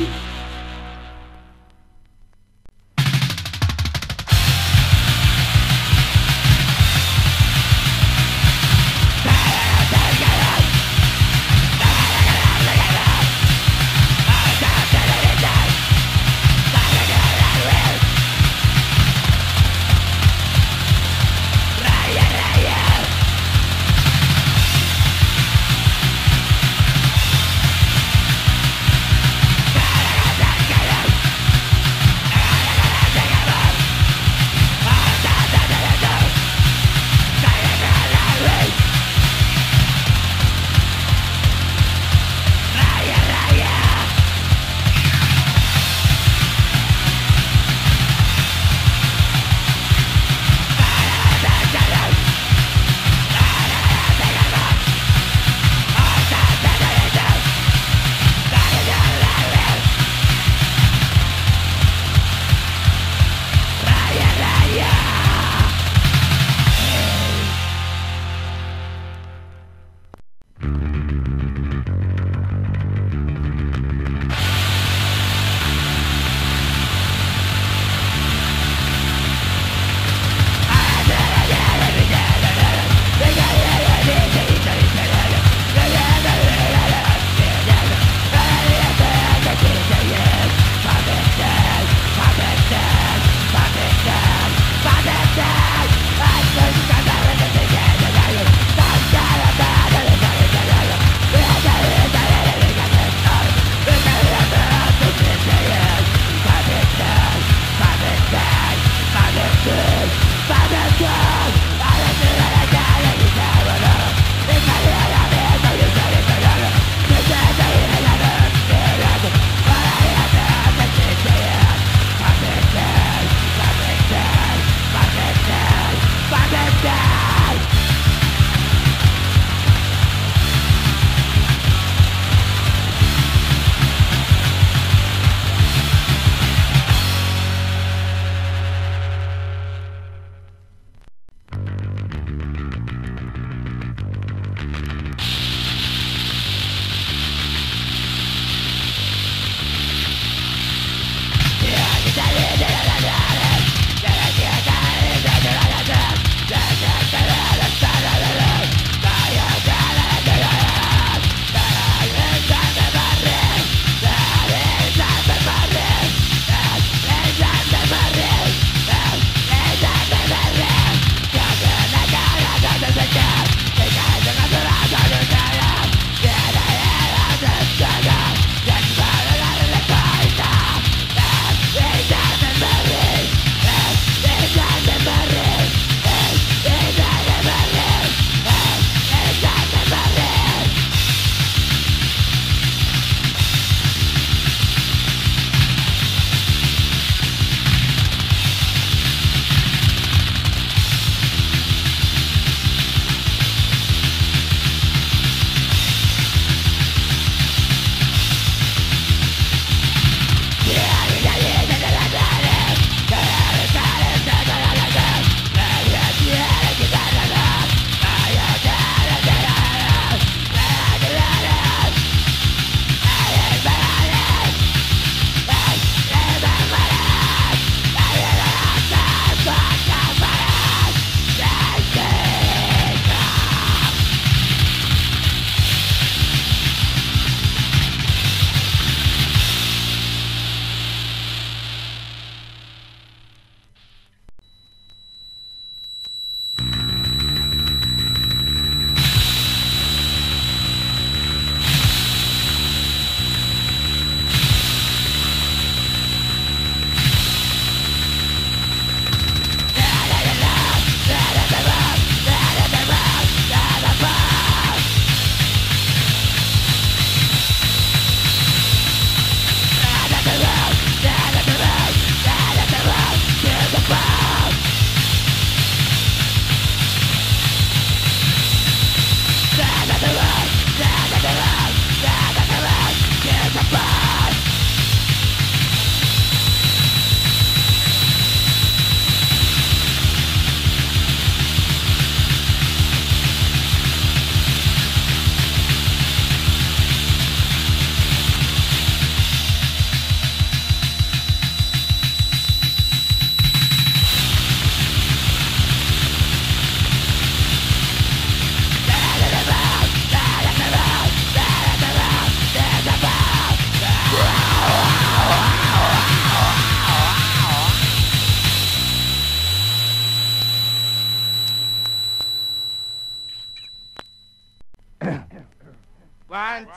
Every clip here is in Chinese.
you. God!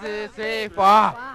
四 c 八